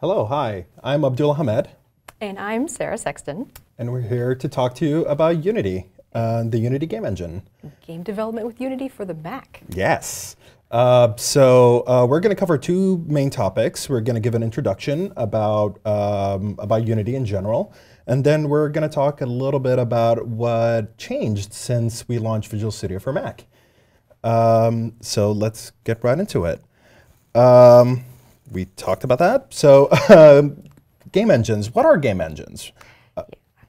Hello, hi. I'm Abdullah Hamed, And I'm Sarah Sexton. and we're here to talk to you about Unity, uh, the Unity game engine. Game development with Unity for the Mac. Yes. Uh, so uh, we're going to cover two main topics. We're going to give an introduction about um, about Unity in general, and then we're going to talk a little bit about what changed since we launched Visual Studio for Mac. Um, so let's get right into it. Um, we talked about that. So um, game engines. What are game engines?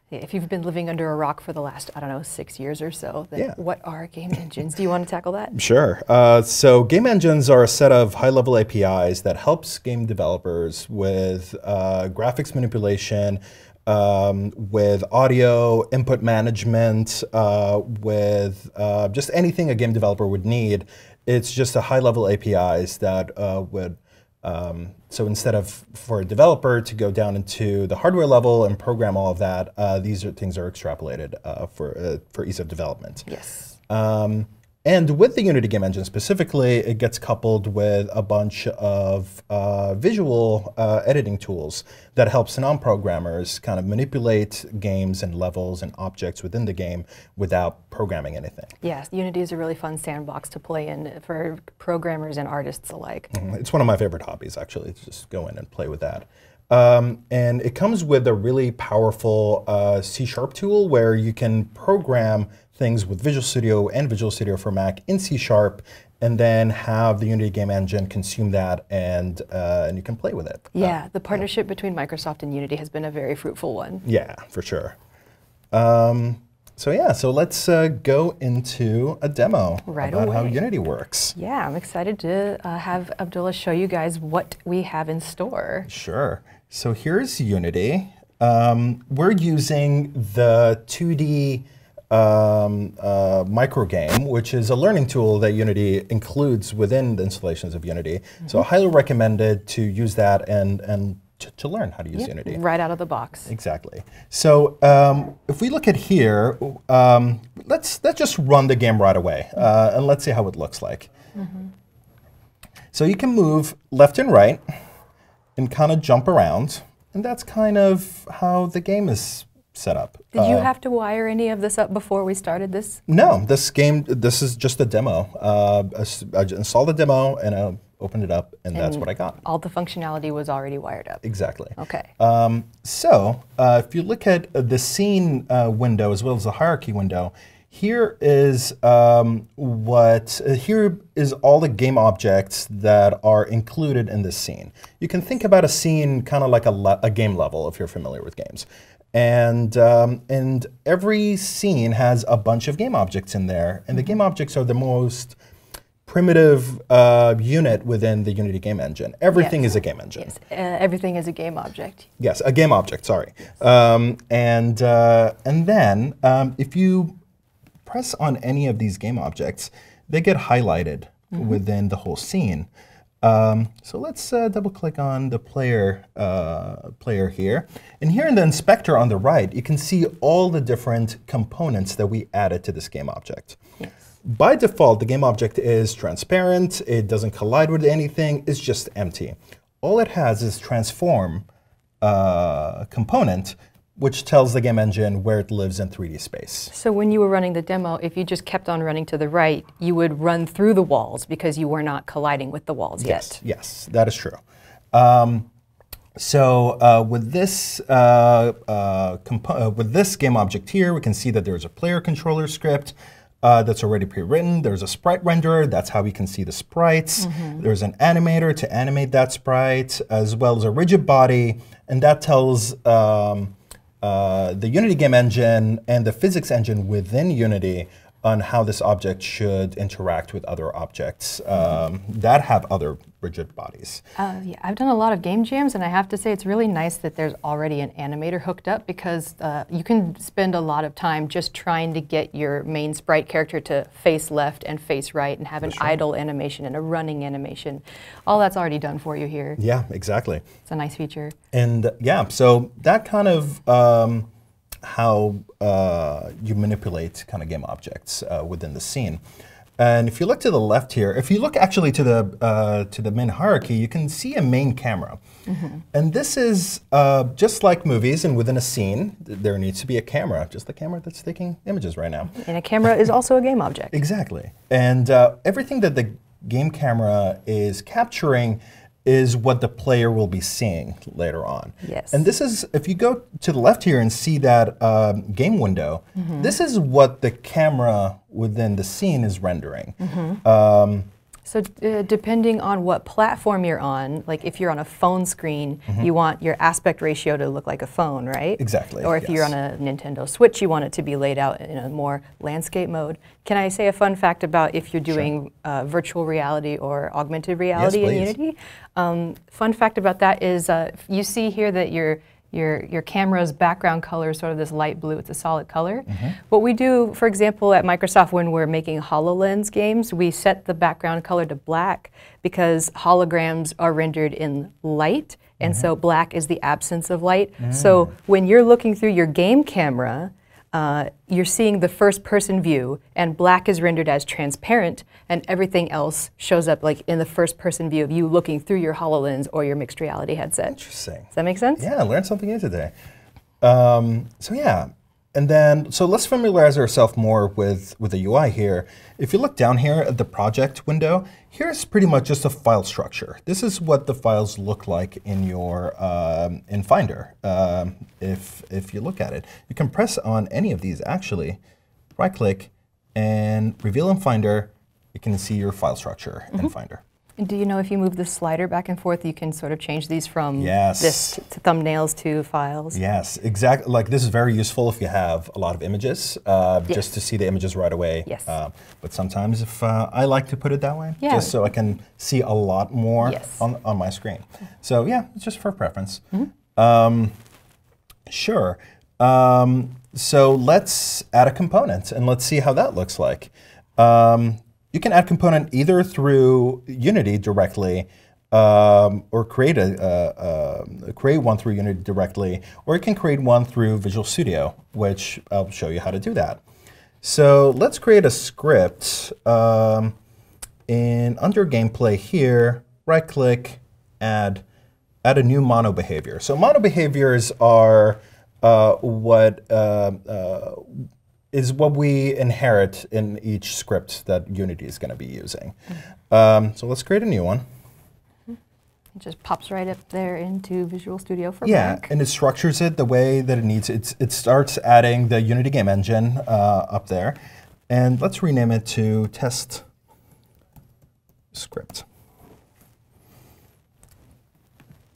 If you've been living under a rock for the last, I don't know, six years or so, then Yeah. what are game engines? Do you want to tackle that? Sure. Uh, so game engines are a set of high-level APIs that helps game developers with uh, graphics manipulation, um, with audio input management, uh, with uh, just anything a game developer would need. It's just a high-level APIs that uh, would um, so instead of for a developer to go down into the hardware level and program all of that, uh, these are, things are extrapolated uh, for uh, for ease of development. Yes. Um, and with the Unity game engine specifically, it gets coupled with a bunch of uh, visual uh, editing tools that helps non-programmers kind of manipulate games and levels and objects within the game without programming anything. Yes, Unity is a really fun sandbox to play in for programmers and artists alike. It's one of my favorite hobbies, actually, to just go in and play with that. Um, and it comes with a really powerful uh, C Sharp tool where you can program things with Visual Studio and Visual Studio for Mac in C Sharp, and then have the Unity game engine consume that, and uh, and you can play with it. Yeah, the partnership between Microsoft and Unity has been a very fruitful one. Yeah, for sure. Um, so yeah, so let's uh, go into a demo Right about how. Unity works. Yeah, I'm excited to uh, have Abdullah show you guys what we have in store. Sure. So here's Unity. Um, we're using the 2D um, uh, micro game, which is a learning tool that Unity includes within the installations of Unity. So I highly recommended to use that and, and to, to learn how to use Unity. Right out of the box. Exactly. So um, if we look at here, um, let's let's just run the game right away, uh, and let's see how it looks like. So you can move left and right, and kind of jump around, and that's kind of how the game is set up. Did you Uh, have to wire any of this up before we started this? no, this game, this is just a demo. Uh, I I installed the demo and I opened it up, and that's what I got. All the functionality was already wired up. Exactly. Okay. Um, so, uh, if you look at uh, the scene uh, window as well as the hierarchy window, here is um, what uh, here is all the game objects that are included in this scene. You can think about a scene kind of like a, a game level if you're familiar with games. And, um, and every scene has a bunch of game objects in there, and the game objects are the most primitive uh, unit within the Unity game engine. Everything Yes. is a game engine. Yes, uh, everything is a game object. Yes, a game object. Sorry. Um, and uh, and then um, if you press on any of these game objects, they get highlighted within the whole scene. Um, so let's uh, double click on the player uh, player here, and here in the inspector on the right, you can see all the different components that we added to this game object. Yes. By default, the game object is transparent, it doesn't collide with anything, it's just empty. All it has is transform uh, component, which tells the game engine where it lives in 3D space. So when you were running the demo, if you just kept on running to the right, you would run through the walls because you were not colliding with the walls Yes, yet. yes, that is true. Um, so uh, with this uh, uh, uh, with this game object here, we can see that there's a player controller script uh, that's already pre-written. There's a sprite renderer. That's how we can see the sprites. There's an animator to animate that sprite, as well as a rigid body, and that tells um, uh, the Unity game engine and the physics engine within Unity on how this object should interact with other objects um, that have other rigid bodies. Uh, yeah, I've done a lot of game jams, and I have to say it's really nice that there's already an animator hooked up because uh, you can spend a lot of time just trying to get your main sprite character to face left and face right and have an idle animation and a running animation. All that's already done for you here. Yeah, exactly. It's a nice feature. And uh, yeah, so that kind of um, how uh, you manipulate kind of game objects uh, within the scene. And if you look to the left here, if you look actually to the uh, to the main hierarchy, you can see a main camera. And this is uh, just like movies, and within a scene, th- there needs to be a camera, just the camera that's taking images right now. And a camera is also a game object. Exactly. And uh, everything that the game camera is capturing is what the player will be seeing later on. Yes. And this is, if you go to the left here and see that um, game window, this is what the camera within the scene is rendering. Um, So uh, depending on what platform you're on, like if you're on a phone screen, you want your aspect ratio to look like a phone, right? Exactly, Or if you're on a Nintendo Switch, you want it to be laid out in a more landscape mode. Can I say a fun fact about if you're doing uh, virtual reality or augmented reality in please. Unity? Um, fun fact about that is uh, you see here that your your, your camera's background color is sort of this light blue, it's a solid color. Mm-hmm. What we do, for example, at Microsoft when we're making HoloLens games, we set the background color to black because holograms are rendered in light, and so Mm-hmm. black is the absence of light. Mm. So when you're looking through your game camera, uh, you're seeing the first person view, and black is rendered as transparent, and everything else shows up like in the first person view of you looking through your HoloLens or your mixed reality headset. interesting. Does that make sense? Yeah, I learned something new today. Um, so yeah, and then so let's familiarize ourselves more with with the UI here. If you look down here at the project window, here's pretty much just a file structure. This is what the files look like in your um, in Finder. Um, if if you look at it, you can press on any of these actually, right click, and reveal in Finder. You can see your file structure in Finder. And do you know if you move the slider back and forth, you can sort of change these from Yes. this to, to thumbnails to files? Yes, exactly. Like this is very useful if you have a lot of images, uh, Yes. just to see the images right away. Yes. Uh, but sometimes, if uh, I like to put it that way, Yeah. just so I can see a lot more Yes. on, on my screen. So yeah, it's just for preference. Mm-hmm. Um, sure. Um, so let's add a component and let's see how that looks like. Um, you can add component either through Unity directly um, or create a create one through Unity directly, or you can create one through Visual Studio, which I'll show you how to do that. So let's create a script. Um, in under gameplay here, right click, add, add a new mono behavior. So mono behaviors are uh, what uh, uh, is what we inherit in each script that Unity is going to be using. Um, so let's create a new one. It just pops right up there into Visual Studio for Yeah, Mac. and it structures it the way that it needs. It's, it starts adding the Unity game engine uh, up there. And let's rename it to test script.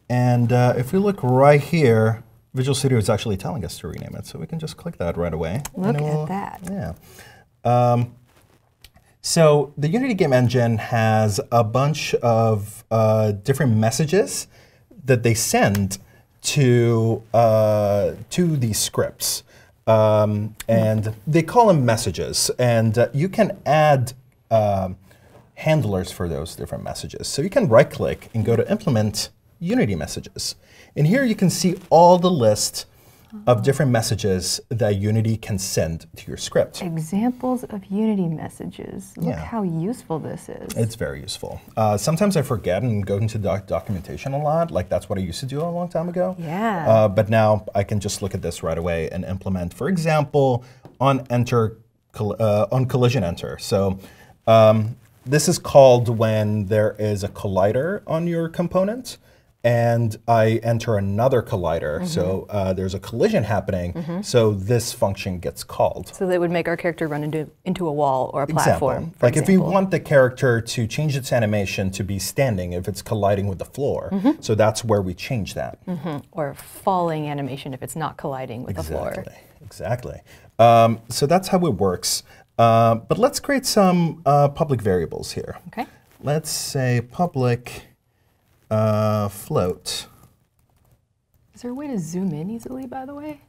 And uh, if we look right here, Visual Studio is actually telling us to rename it. So we can just click that right away. Look it at that. Yeah. Um, so the Unity game engine has a bunch of uh, different messages that they send to uh, to these scripts, um, and they call them messages. And uh, you can add um, handlers for those different messages. So you can right click and go to Implement Unity Messages, and here you can see all the list of different messages that Unity can send to your script. Examples of Unity messages. Look Yeah. how useful this is. It's very useful. Uh, sometimes I forget and go into doc- documentation a lot. Like that's what I used to do a long time ago. Yeah. Uh, but now I can just look at this right away and implement. For example, on enter uh, on collision enter. So um, this is called when there is a collider on your component. And I enter another collider, so uh, there's a collision happening. So this function gets called. so that would make our character run into, into a wall or a platform. Example. Like if we want the character to change its animation to be standing if it's colliding with the floor. Mm-hmm. So that's where we change that. or falling animation if it's not colliding with the floor. Exactly. Exactly. Um, so that's how it works. Uh, but let's create some uh, public variables here. Okay. Let's say public uh, float. Is there a way to zoom in easily, by the way?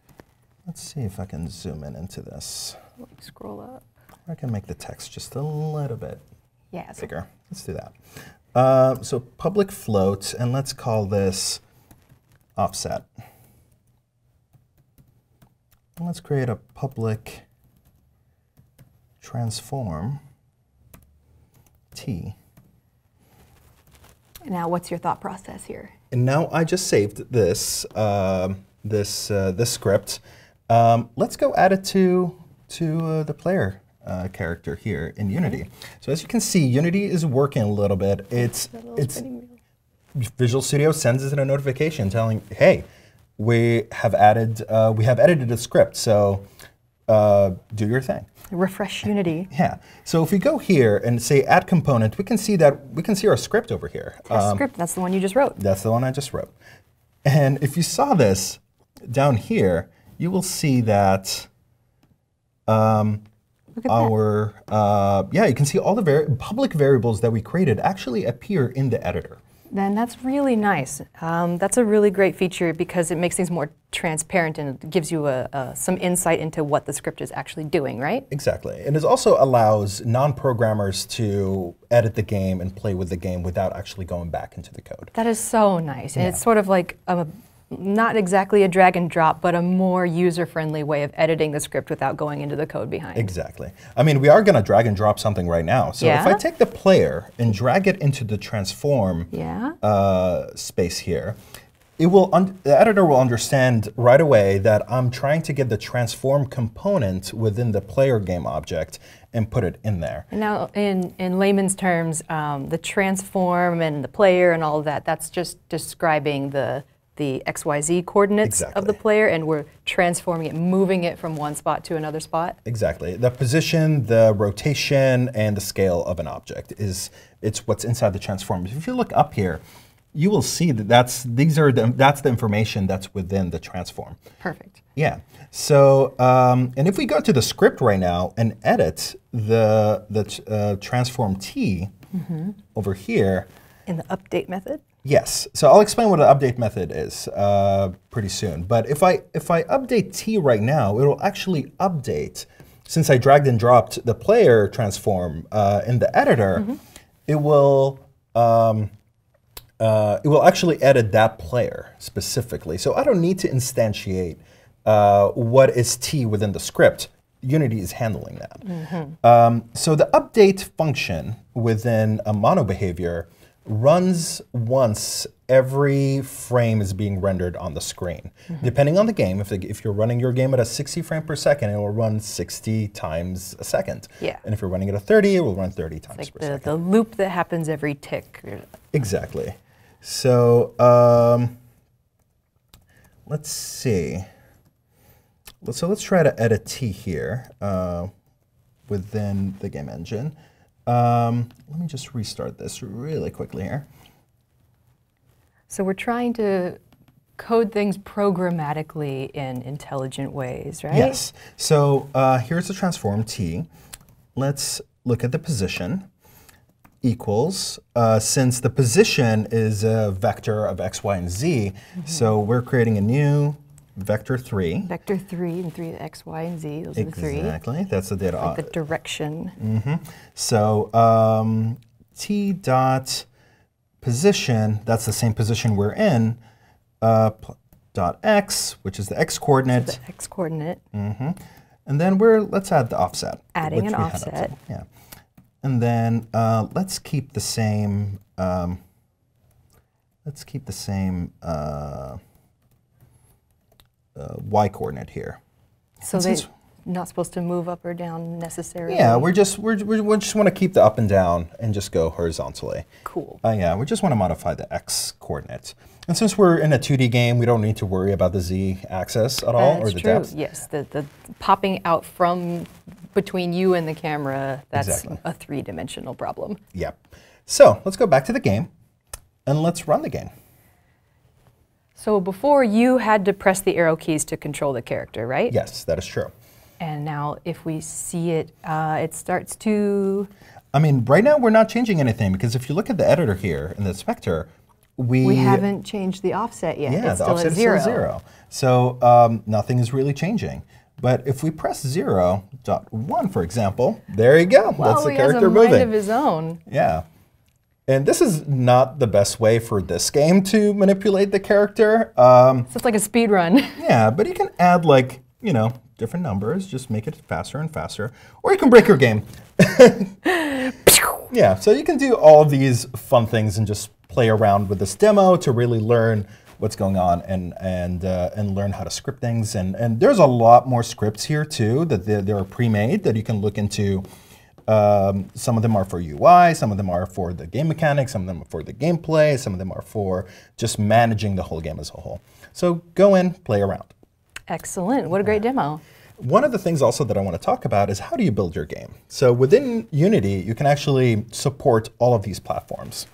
Let's see if I can zoom in into this. Like scroll up. I can make the text just a little bit Yeah. Bigger. Let's do that. Uh, so public float, and let's call this offset. And let's create a public transform. T. Now, what's your thought process here? And now I just saved this um this uh, this script. Um, let's go add it to to uh, the player uh, character here in Unity. So as you can see, Unity is working a little bit. It's it's Visual Studio sends us a notification telling, "Hey, we have added uh, we have edited a script, so uh, do your thing." Refresh Unity. Yeah. So if we go here and say add component, we can see that we can see our script over here. Test script, that's the one you just wrote. That's the one I just wrote. And if you saw this down here, you will see that um, Look at that. our, uh, yeah, you can see all the vari- public variables that we created actually appear in the editor. Then that's really nice. Um, that's a really great feature because it makes things more transparent and it gives you a, a, some insight into what the script is actually doing, right? Exactly. And it also allows non-programmers to edit the game and play with the game without actually going back into the code. That is so nice. And it's sort of like a, not exactly a drag and drop, but a more user-friendly way of editing the script without going into the code behind. Exactly. I mean, we are going to drag and drop something right now. So if I take the player and drag it into the transform Yeah. uh, space here, it will un- the editor will understand right away that I'm trying to get the transform component within the player game object and put it in there. And now, in, in layman's terms, um, the transform and the player and all of that, that's just describing the, the XYZ coordinates of the player, and we're transforming it, moving it from one spot to another spot. Exactly. The position, the rotation, and the scale of an object is it's what's inside the transform. If you look up here, you will see that that's these are the, that's the information that's within the transform. Perfect. Yeah. So, um, and if we go to the script right now and edit the the uh, transform t over here, In the update method, yes. So I'll explain what an update method is uh, pretty soon. But if I if I update t right now, it will actually update. Since I dragged and dropped the player transform uh, in the editor, it will. Um, uh, it will actually edit that player specifically. So I don't need to instantiate uh, what is T within the script. Unity is handling that. Um, so the update function within a mono behavior runs once every frame is being rendered on the screen. Depending on the game, if, the, if you're running your game at a 60 frame per second, it will run 60 times a second. Yeah. And if you're running at a 30, it will run 30 times like per the, second. the loop that happens every tick. Exactly. So um, let's see. So let's try to edit T here uh, within the game engine. Um, let me just restart this really quickly here. So we're trying to code things programmatically in intelligent ways, right? Yes. So uh, here's the transform T. Let's look at the position equals, uh, since the position is a vector of x, y, and z, so we're creating a new vector 3. Vector 3 and 3, x, y, and z, those are the three. Exactly. That's the data. Like the direction. So um, t dot position, that's the same position we're in, uh, dot x, which is the x coordinate, The x coordinate. and then we're let's add the offset. Adding an offset. Yeah, and then uh, let's keep the same. Um, let's keep the same uh, uh, y coordinate here. So they're not supposed to move up or down necessarily. Yeah, we're just we're, we're, we just want to keep the up and down and just go horizontally. cool. Uh, yeah, we just want to modify the x coordinate. And since we're in a 2D game, we don't need to worry about the z axis at all or the true. depth. Yes, the, the popping out from between you and the camera, that's Exactly. a three dimensional problem. Yep. So let's go back to the game and let's run the game. So before you had to press the arrow keys to control the character, right? Yes, that is true. And now if we see it, uh, it starts to, I mean, right now we're not changing anything because if you look at the editor here in the inspector, we, we haven't changed the offset yet. yeah, it's the still offset at is zero. still zero. So um, nothing is really changing. But if we press zero dot one, for example, there you go. Well, That's the he has character a mind moving. of his own. Yeah. And this is not the best way for this game to manipulate the character. Um, So it's like a speed run. yeah, but you can add like, you know, different numbers, just make it faster and faster. Or you can break your game. Yeah, so you can do all of these fun things and just play around with this demo to really learn what's going on and and uh, and learn how to script things. And and there's a lot more scripts here too that they, they are pre-made that you can look into. Um, some of them are for UI, some of them are for the game mechanics, some of them are for the gameplay, some of them are for just managing the whole game as a whole. So go in, play around. Excellent. What a great demo. One of the things also that I want to talk about is how do you build your game? So within Unity, you can actually support all of these platforms,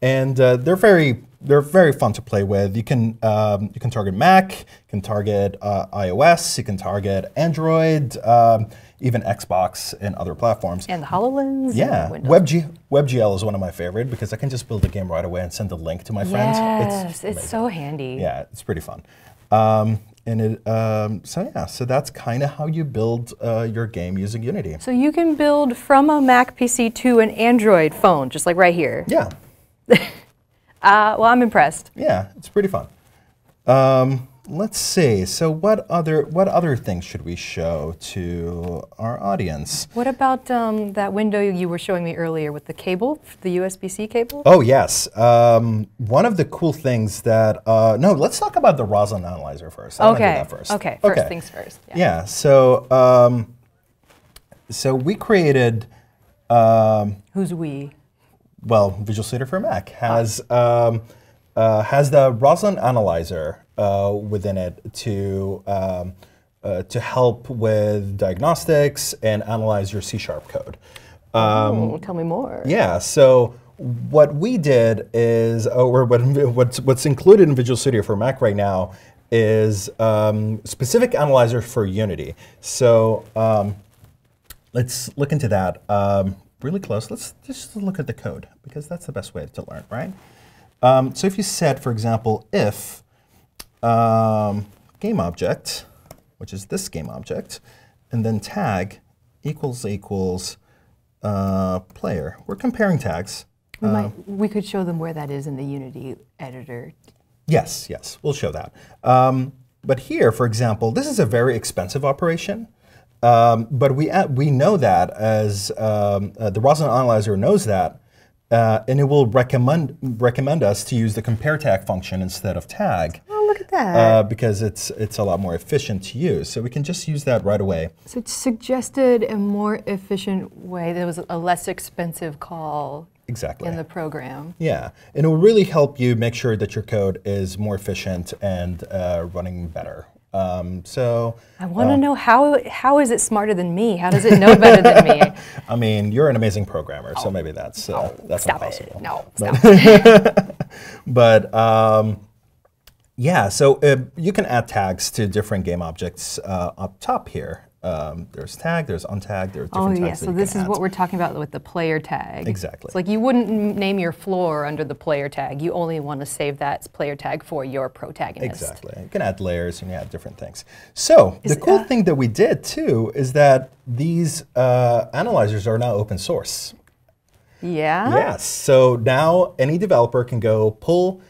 and uh, they're very they're very fun to play with. You can um, you can target Mac, you can target uh, iOS, you can target Android, um, even Xbox and other platforms. And the HoloLens. Yeah, WebG, WebGL is one of my favorite because I can just build a game right away and send a link to my friends. Yes, it's, amazing. so handy. Yeah, it's pretty fun. Um, and it, um, so yeah, so that's kind of how you build uh, your game using Unity. So you can build from a Mac PC to an Android phone, just like right here. Yeah, Uh, well, I'm impressed. yeah, it's pretty fun. Um, let's see. So what other what other things should we show to our audience? What about um, that window you were showing me earlier with the cable, the USB-C cable? Oh yes, um, one of the cool things that uh, no, let's talk about the Roslyn analyzer first. I okay. that first. Okay. First things first. Yeah. Yeah. So um, so we created. Um, Who's we? well, Visual Studio for Mac has um, uh, has the Roslyn analyzer uh, within it to um, uh, to help with diagnostics and analyze your C sharp code. oh, tell me more. Yeah. So what we did is, or what, what's what's included in Visual Studio for Mac right now is um, specific analyzer for Unity. So um, let's look into that um, really close. Let's just look at the code because that's the best way to learn, right? Um, so if you set, for example, if um, game object, which is this game object, and then tag equals equals uh, player. We're comparing tags. We, might, we could show them where that is in the Unity editor. Yes, yes, we'll show that. Um, but here, for example, this is a very expensive operation. Um, but we, uh, we know that as um, uh, the Roslyn Analyzer knows that, uh, and it will recommend, recommend us to use the compare tag function instead of tag. Oh, look at that. Uh, because it's, it's a lot more efficient to use. So we can just use that right away. so it suggested a more efficient way. There was a less expensive call Exactly. in the program. Yeah, and it will really help you make sure that your code is more efficient and uh, running better. Um, so, I want to know how how is it smarter than me? How does it know better than me? I mean, you're an amazing programmer, so maybe that's uh, that's Stop impossible. it. No, But- stop. But um, yeah, so uh, you can add tags to different game objects uh, up top here. Um, there's tag, there's untag, there's Oh different yeah, tags. that so this is add. what we're talking about with the player tag. Exactly. It's like you wouldn't name your floor under the player tag. You only want to save that player tag for your protagonist. Exactly. You can add layers and you add different things. So Is the cool thing that we did too is that these uh, analyzers are now open source. Yeah. Yes. So now any developer can go pull,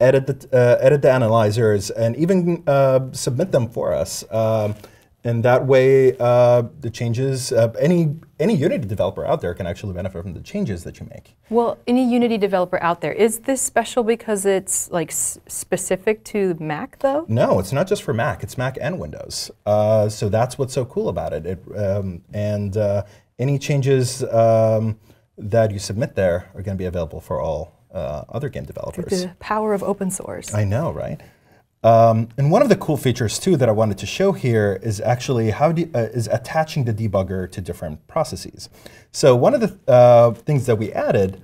edit the uh, edit the analyzers, and even uh, submit them for us. Um, and that way, uh, the changes uh, any any Unity developer out there can actually benefit from the changes that you make. Well, any Unity developer out there, is this special because it's like s- specific to Mac though? No, it's not just for Mac. It's Mac and Windows. Uh, so that's what's so cool about it. it um, and uh, any changes um, that you submit there are going to be available for all uh, other game developers. The power of open source. I know, right? Um, and one of the cool features too that I wanted to show here is actually how do, uh, is attaching the debugger to different processes. So one of the uh, things that we added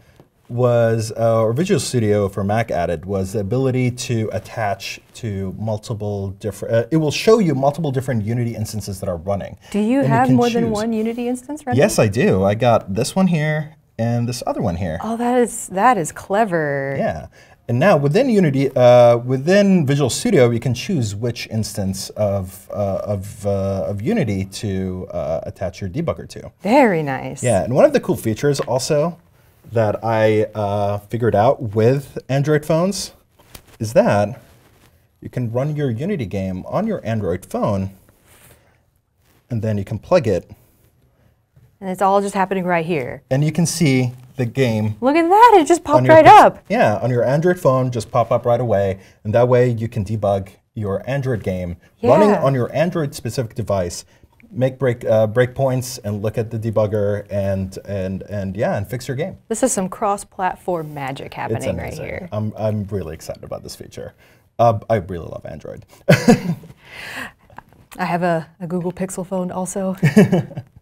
was, uh, or Visual Studio for Mac added, was the ability to attach to multiple different. Uh, it will show you multiple different Unity instances that are running. Do you And have can more than one Unity instance running? Yes, I do. I got this one here and this other one here. Oh, that is that is clever. Yeah. And now within Unity, uh, within Visual Studio, you can choose which instance of, uh, of, uh, of Unity to uh, attach your debugger to. Very nice. Yeah, and one of the cool features also that I uh, figured out with Android phones is that you can run your Unity game on your Android phone, and then you can plug it, And it's all just happening right here. and you can see the game Look at that, it just popped right up. Yeah, on your Android phone, just pop up right away, and that way you can debug your Android game running on your Android specific device. Make break uh, breakpoints and look at the debugger and and and yeah, and fix your game. This is some cross-platform magic happening right here. I'm I'm really excited about this feature. Uh, I really love Android. I have a, a Google Pixel phone also.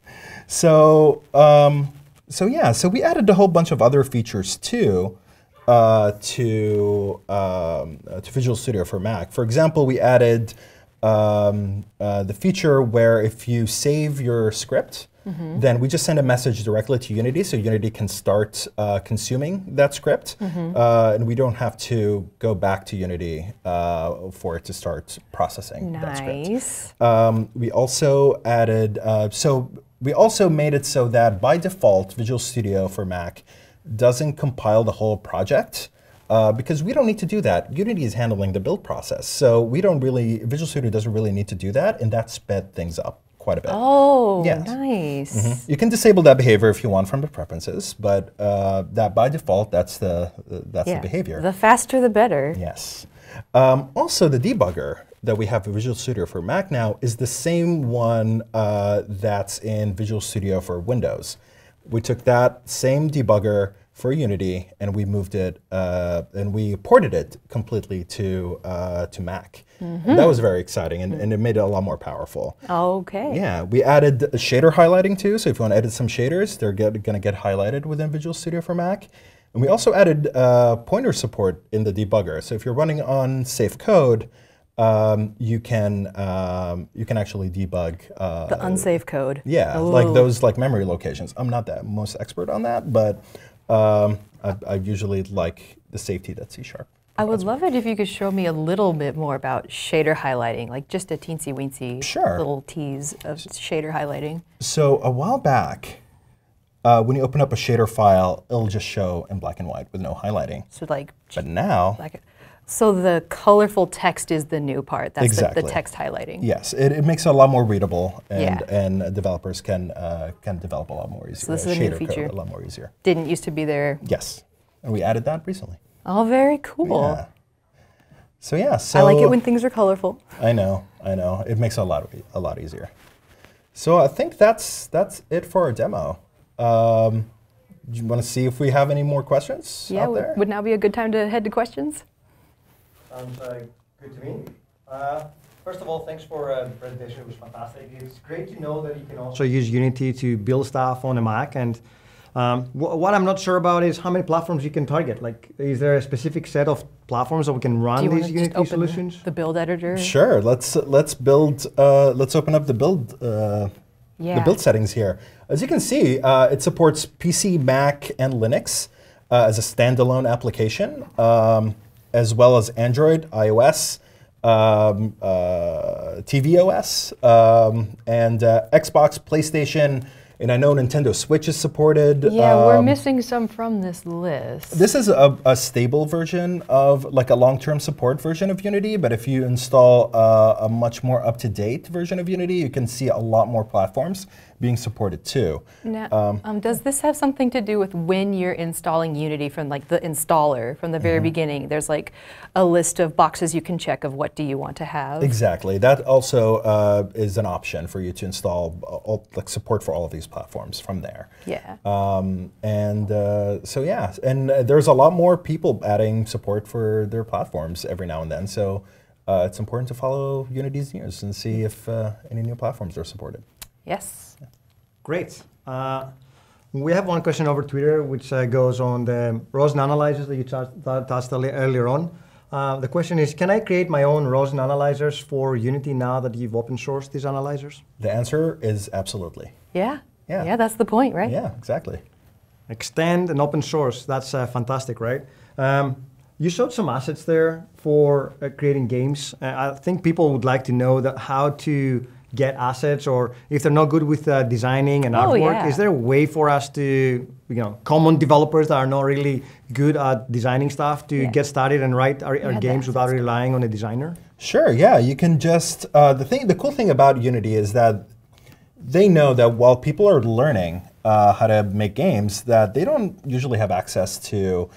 So, um, so yeah, so we added a whole bunch of other features too uh, to um, uh, to Visual Studio for Mac. For example, we added um, uh, the feature where if you save your script, then we just send a message directly to Unity, so Unity can start uh, consuming that script, uh, and we don't have to go back to Unity uh, for it to start processing that script. nice. Um, we also added, uh, so we also made it so that by default, Visual Studio for Mac doesn't compile the whole project. Uh, because we don't need to do that. Unity is handling the build process. So we don't really, Visual Studio doesn't really need to do that, and that sped things up quite a bit. Oh, Yes. nice. You can disable that behavior if you want from the preferences, but uh, that by default, that's the, that's Yeah. the behavior. The faster the better. Yes. Um, also, the debugger that we have in Visual Studio for Mac now is the same one uh, that's in Visual Studio for Windows. We took that same debugger for Unity and we moved it uh, and we ported it completely to uh, to Mac. And that was very exciting and, and it made it a lot more powerful. Okay. Yeah, we added shader highlighting too. So if you want to edit some shaders, they're going to get highlighted within Visual Studio for Mac. And we also added uh, pointer support in the debugger. So if you're running on safe code, um, you can um, you can actually debug. Uh, The unsafe code. yeah, like those like memory locations. I'm not that most expert on that, but um, I, I usually like the safety that C sharp. I would love it if you could show me a little bit more about shader highlighting, like just a teensy weensy Sure. little tease of shader highlighting. So a while back, uh, when you open up a shader file, it'll just show in black and white with no highlighting. So like, But now, like, so the colorful text is the new part. That's the, Exactly. the text highlighting. yes, it, it makes it a lot more readable, and Yeah. and developers can uh, can develop a lot more easier. So this is a new feature. a lot more easier. Didn't used to be there. Yes, and we added that recently. Oh, very cool. Yeah. So yeah, so I like it when things are colorful. I know, I know. It makes it a lot a lot easier. So I think that's that's it for our demo. Um, do you want to see if we have any more questions Yeah, out there? would now be a good time to head to questions? Sounds uh, good to me. Uh, first of all, thanks for uh, the presentation. It was fantastic. It's great to know that you can also use Unity to build stuff on a Mac. And um, wh- what I'm not sure about is how many platforms you can target. Like, is there a specific set of platforms that we can Do run you want these to just Unity open solutions? the build editor? Sure. Let's let's build. Uh, let's open up the build. Uh, Yeah. The build settings here. As you can see, uh, it supports PC, Mac, and Linux uh, as a standalone application, um, as well as Android, iOS, um, uh, tvOS, um, and uh, Xbox, PlayStation, and I know Nintendo Switch is supported. Yeah, we're Um, missing some from this list. this is a, a stable version of like a long-term support version of Unity, but if you install uh, a much more up-to-date version of Unity, you can see a lot more platforms being supported too. Now, um, does this have something to do with when you're installing Unity from like the installer from the very Mm-hmm. beginning? There's like a list of boxes you can check of what do you want to have. Exactly. That also uh, is an option for you to install uh, all, like support for all of these platforms from there. Yeah. Um, and uh, so yeah, and uh, there's a lot more people adding support for their platforms every now and then. So uh, it's important to follow Unity's news and see if uh, any new platforms are supported. Yes. Great. Uh, we have one question over Twitter, which uh, goes on the Roslyn analyzers that you touched touched earli- earlier on. Uh, the question is, can I create my own Roslyn analyzers for Unity now that you've open sourced these analyzers? The answer is absolutely. Yeah. Yeah. Yeah, that's the point, right? Yeah, exactly. Extend and open source. That's uh, fantastic, right? Um, you showed some assets there for uh, creating games. Uh, I think people would like to know that how to get assets, or if they're not good with uh, designing and Oh, artwork, yeah. is there a way for us to, you know, common developers that are not really good at designing stuff to Yeah. get started and write our, our had games without relying on a designer? Sure. Yeah, you can just uh, the thing. The cool thing about Unity is that they know that while people are learning uh, how to make games that they don't usually have access to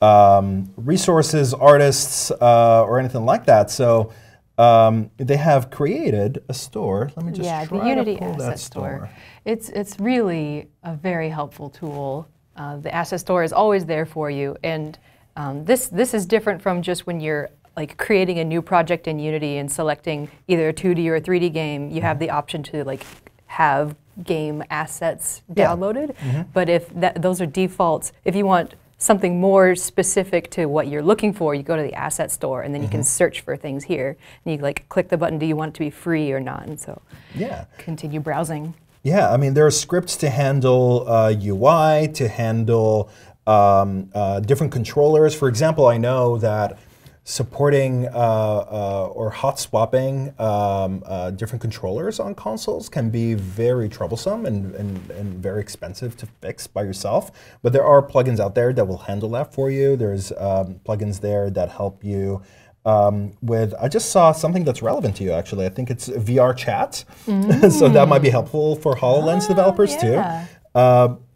um, resources, artists, uh, or anything like that. So um, they have created a store. Let me just yeah, try the Unity to pull Asset that store. store. It's it's really a very helpful tool. Uh, the Asset Store is always there for you, and um, this this is different from just when you're like creating a new project in Unity and selecting either a 2D or a 3D game. You have the option to like have game assets Yeah. Mm-hmm. downloaded. But if that, those are defaults, if you want something more specific to what you're looking for, you go to the asset store and then you Mm-hmm. can search for things here. And you like click the button, do you want it to be free or not? And so Yeah. continue browsing. Yeah, I mean, there are scripts to handle uh, UI, to handle um, uh, different controllers. For example, I know that supporting uh, uh, or hot swapping um, uh, different controllers on consoles can be very troublesome and, and, and very expensive to fix by yourself. But there are plugins out there that will handle that for you. There's um, plugins there that help you um, with I just saw something that's relevant to you actually. I think it's VR chat, so that might be helpful for HoloLens developers yeah. too.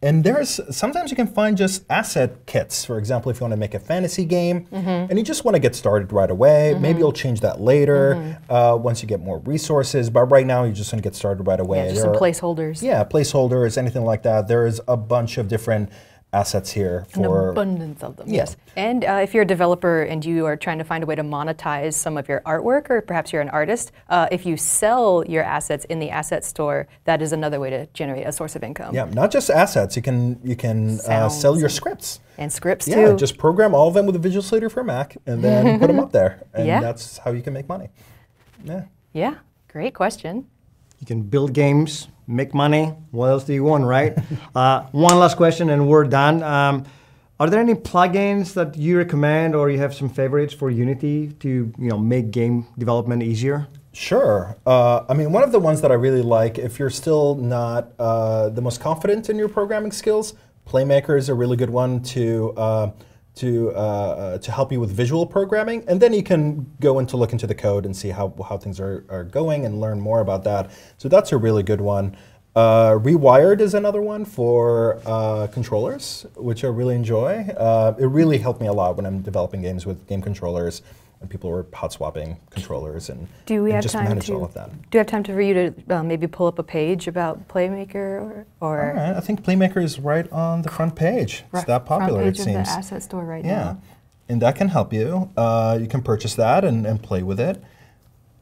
And there's sometimes you can find just asset kits. For example, if you want to make a fantasy game mm-hmm. and you just want to get started right away, mm-hmm. maybe you'll change that later mm-hmm. uh, once you get more resources. But right now, you just want to get started right away. Yeah, just There some are- placeholders. Yeah, placeholders, anything like that. There is a bunch of different assets here An for abundance of them. Yes. And uh, if you're a developer and you are trying to find a way to monetize some of your artwork, or perhaps you're an artist, uh, if you sell your assets in the asset store, that is another way to generate a source of income. Yeah, not just assets. You can you can uh, sell your scripts. And scripts Yeah, too. Yeah, just program all of them with a Visual Studio for Mac, and then put them up there, and Yeah. that's how you can make money. Yeah. yeah. Great question. You can build games, make money. What else do you want, right? uh, one last question, and we're done. Um, are there any plugins that you recommend, or you have some favorites for Unity to you know make game development easier? Sure. Uh, I mean, one of the ones that I really like, if you're still not uh, the most confident in your programming skills, Playmaker is a really good one to uh, to uh, uh, to help you with visual programming, and then you can go into look into the code and see how how things are, are going and learn more about that. So that's a really good one. Uh, Rewired is another one for uh, controllers, which I really enjoy. Uh, it really helped me a lot when I'm developing games with game controllers, and people were hot swapping controllers and, Do we and have just time manage to? all of that. Do you have time to, for you to uh, maybe pull up a page about Playmaker or? or right, I think Playmaker is right on the front page. It's that popular, front page it seems. of the asset store right yeah, now. and that can help you. Uh, you can purchase that and, and play with it.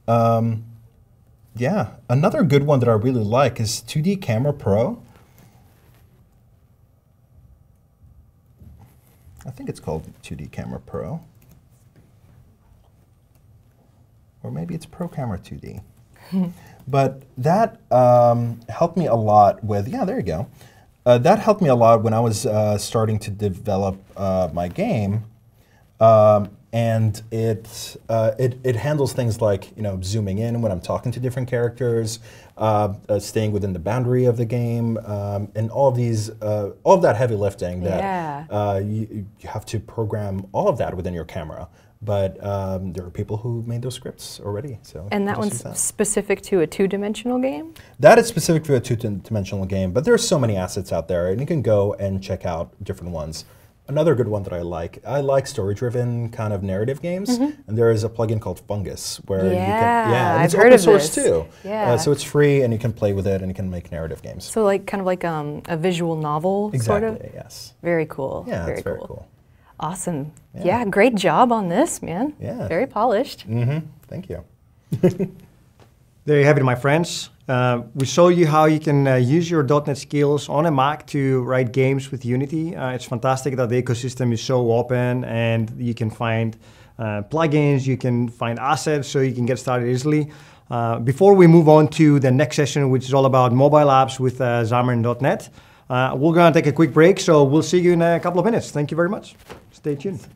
Um, yeah, another good one that I really like is 2D Camera Pro. I think it's called 2D Camera Pro. Or maybe it's Pro Camera 2D. but that um, helped me a lot with, yeah, there you go. Uh, that helped me a lot when I was uh, starting to develop uh, my game. Um, and it, uh, it, it handles things like you know zooming in when I'm talking to different characters, uh, uh, staying within the boundary of the game, um, and all of these, uh, all of that heavy lifting that Yeah. uh, you, you have to program all of that within your camera. But um, there are people who made those scripts already, so And that one's specific to a two-dimensional game. that is specific to a two-dimensional game, but there are so many assets out there, and you can go and check out different ones. Another good one that I like, I like story-driven kind of narrative games, and there is a plugin called Fungus where you can. Yeah, yeah, and I've it's heard open of source this. too. Yeah. Uh, so it's free, and you can play with it, and you can make narrative games. So like kind of like um, a visual novel, exactly. sort of. Yes. Very cool. Yeah, very it's very cool. Awesome. Yeah. Yeah. great job on this, man. Yeah. Very polished. Mm-hmm. Thank you. There you have it, my friends. Uh, we show you how you can uh, use your .NET skills on a Mac to write games with Unity. Uh, it's fantastic that the ecosystem is so open and you can find uh, plugins, you can find assets, so you can get started easily. Uh, before we move on to the next session, which is all about mobile apps with uh, Xamarin.net, uh, we're going to take a quick break, so we'll see you in a couple of minutes. Thank you very much. Stay tuned.